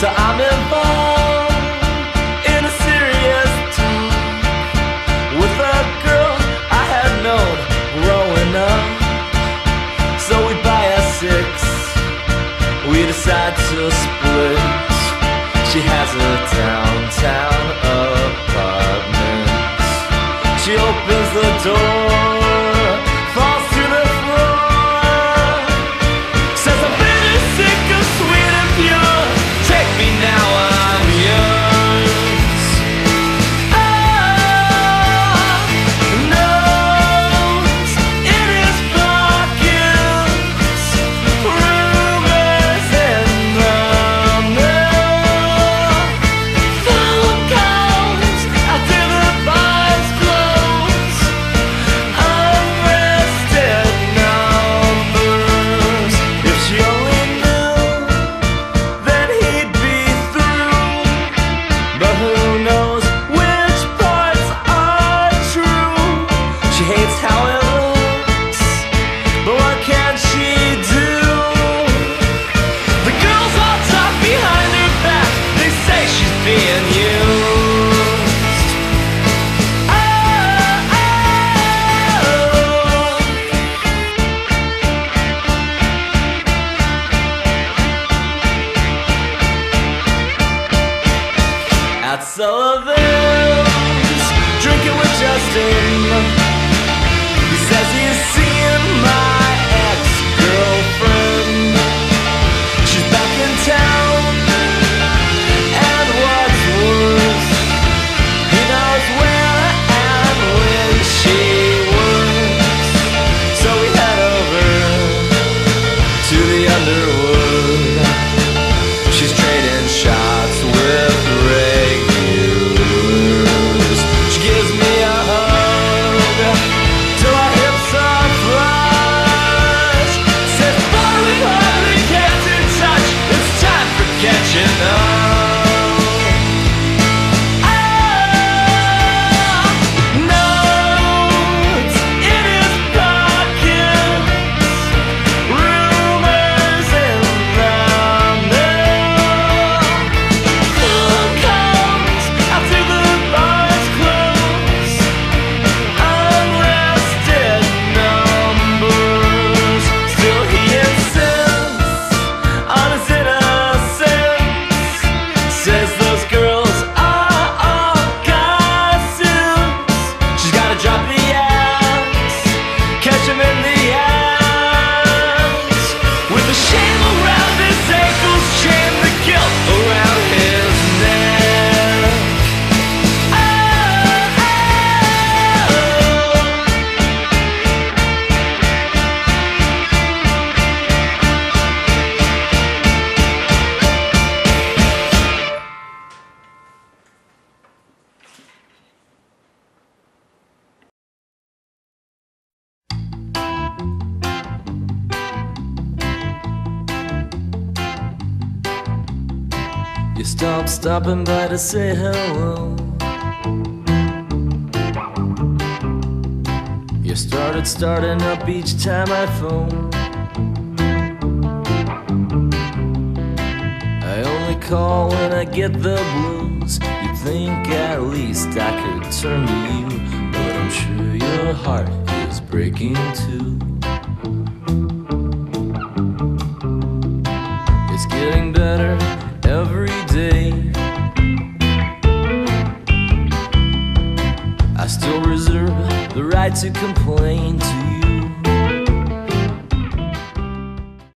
So I'm involved in a serious talk with a girl I had known growing up. So we buy a six, we decide to split. She has a downtown apartment. She opens the door. Sullivan's drinking with Justin. He says he's seeing my ex girlfriend. She's back in town, and what's worse, he knows where and when she works. So we head over to the underwood. She's trading shots. catching up. You stopped stopping by to say hello. You started starting up each time I phone. I only call when I get the blues. You think at least I could turn to you, but I'm sure your heart is breaking too. It's getting better I still reserve the right to complain to